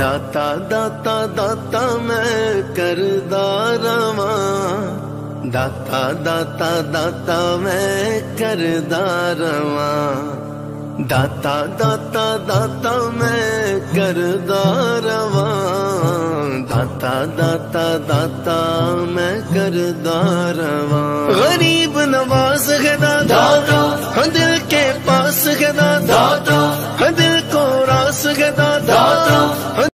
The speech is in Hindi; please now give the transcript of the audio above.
दाता दाता दाता मैं करदा रवा। दाता दाता दाता मैं करदा रवा। दाता दाता दाता मैं करदा रवा। दाता दाता दाता मैं करदा रवा। गरीब नवाज़ है दाता हाँ दिल के पास है दाता हाँ दिल को रास है दाता